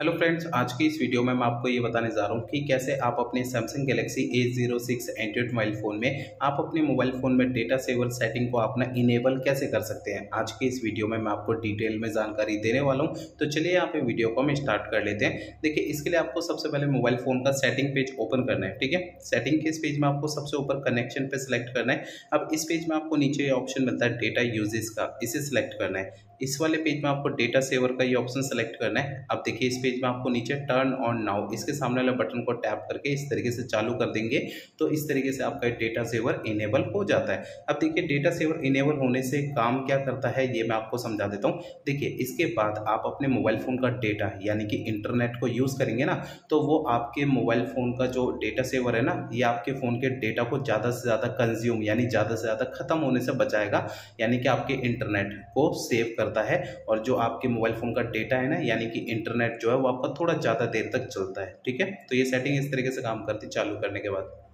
Hello friends आज की इस वीडियो में मैं आपको ये बताने जा रहा हूँ कि कैसे आप अपने Samsung Galaxy A zero six Android mobile phone में आप अपने मोबाइल फ़ोन में डेटा सेवर सेटिंग को अपना इनेबल कैसे कर सकते हैं। आज की इस वीडियो में मैं आपको डिटेल में जानकारी देने वाला हूँ। तो चलिए यहाँ पे वीडियो को हम स्टार्ट कर लेते हैं। देखिए, इसके लिए आपको सबसे पहले मोबाइल फ़ोन का सेटिंग पेज ओपन करना है, ठीक है? सेटिंग के इस पेज में आपको सबसे ऊपर कनेक्शन पर सिलेक्ट करना है? अब इस पेज में आपको नीचे ऑप्शन मिलता है डेटा यूजेस का, इसे सिलेक्ट करना है। इस वाले पेज में आपको डेटा सेवर का ये ऑप्शन सेलेक्ट करना है। अब देखिए, इस पेज में आपको नीचे टर्न ऑन नाउ इसके सामने वाले बटन को टैप करके इस तरीके से चालू कर देंगे तो इस तरीके से आपका डेटा सेवर इनेबल हो जाता है। अब देखिए डेटा सेवर इनेबल होने से काम क्या करता है, ये मैं आपको समझा देता हूँ। देखिए, इसके बाद आप अपने मोबाइल फ़ोन का डेटा यानी कि इंटरनेट को यूज़ करेंगे ना तो वो आपके मोबाइल फ़ोन का जो डेटा सेवर है ना, ये आपके फ़ोन के डेटा को ज़्यादा से ज़्यादा कंज्यूम यानी ज़्यादा से ज़्यादा ख़त्म होने से बचाएगा, यानी कि आपके इंटरनेट को सेव करता है और जो आपके मोबाइल फ़ोन का डेटा है ना, यानी कि इंटरनेट जो है वो आपका थोड़ा ज़्यादा देर तक चलता है, ठीक है? तो ये सेटिंग इस तरीके से काम करती है, चालू करने के बाद।